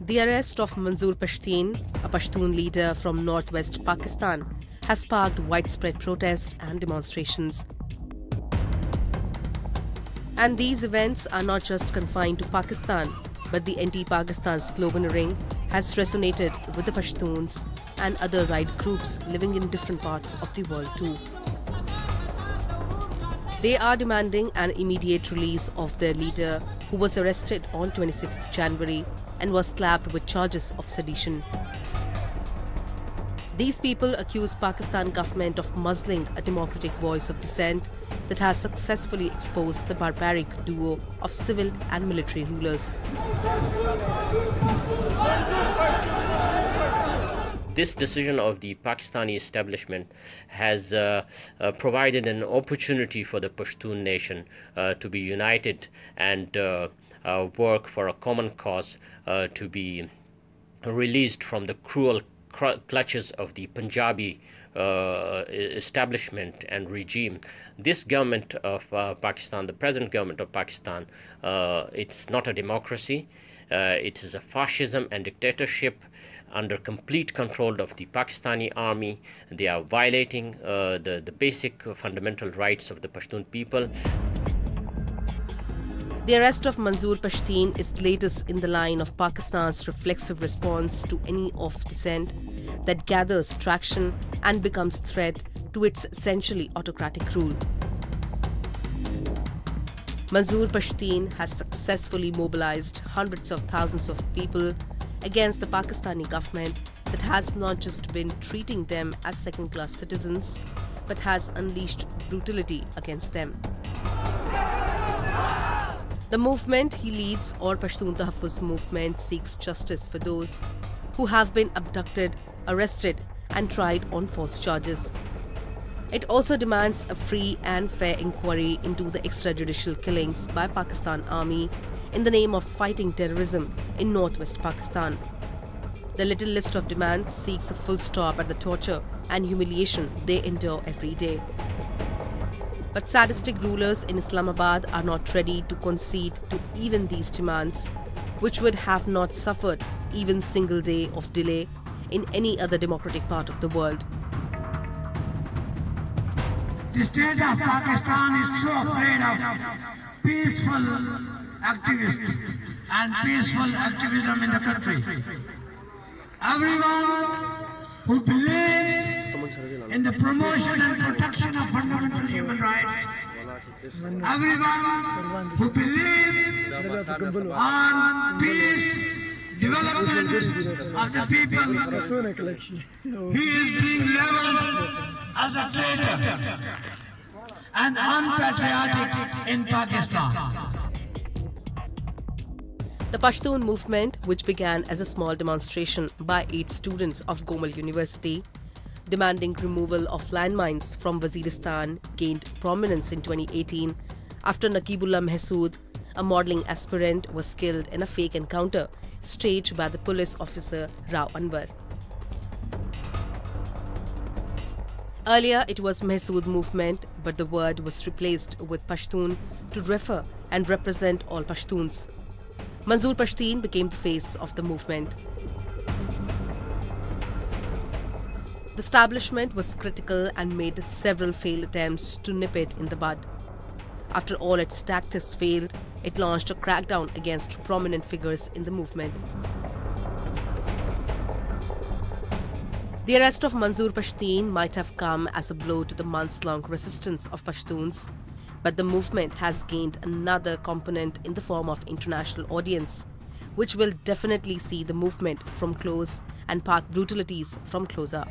The arrest of Manzoor Pashteen, a Pashtun leader from northwest Pakistan, has sparked widespread protests and demonstrations. And these events are not just confined to Pakistan, but the anti-Pakistan sloganeering has resonated with the Pashtuns and other right groups living in different parts of the world too. They are demanding an immediate release of their leader who was arrested on 26th January and was slapped with charges of sedition. These people accuse Pakistan government of muzzling a democratic voice of dissent that has successfully exposed the barbaric duo of civil and military rulers. This decision of the Pakistani establishment has uh, uh, provided an opportunity for the Pashtun nation uh, to be united and work for a common cause to be released from the cruel clutches of the Punjabi uh, establishment and regime. This government of uh, Pakistan, the present government of Pakistan, uh, it's not a democracy. it is a fascism and dictatorship under complete control of the Pakistani army. They are violating uh, the, the basic fundamental rights of the Pashtun people. The arrest of Manzoor Pashteen is latest in the line of Pakistan's reflexive response to any off dissent that gathers traction and becomes threat to its essentially autocratic rule. Manzoor Pashteen has successfully mobilized hundreds of thousands of people against the Pakistani government that has not just been treating them as second class citizens, but has unleashed brutality against them. The movement he leads, or Pashtun Tahafuz movement, seeks justice for those who have been abducted, arrested, and tried on false charges. It also demands a free and fair inquiry into the extrajudicial killings by Pakistan Army in the name of fighting terrorism in northwest Pakistan. The little list of demands seeks a full stop at the torture and humiliation they endure every day. But sadistic rulers in Islamabad are not ready to concede to even these demands, which would have not suffered even single day of delay in any other democratic part of the world. The state of Pakistan is so afraid of peaceful activists and peaceful activism in the country. Everyone who believes in the promotion and protection of fundamental human rights. Everyone who believes on peace, development of the people, he is being labeled as a traitor and unpatriotic in Pakistan. The Pashtun movement, which began as a small demonstration by eight students of Gomal University, demanding removal of landmines from Waziristan gained prominence in 2018 after Naqibullah Mahsood, a modelling aspirant, was killed in a fake encounter staged by the police officer Rao Anwar. Earlier, it was Mahsood movement, but the word was replaced with Pashtun to refer and represent all Pashtuns. Manzoor Pashteen became the face of the movement. The establishment was critical and made several failed attempts to nip it in the bud. After all its tactics failed, it launched a crackdown against prominent figures in the movement. The arrest of Manzoor Pashteen might have come as a blow to the months-long resistance of Pashtuns, but the movement has gained another component in the form of international audience, which will definitely see the movement from close and park brutalities from closer.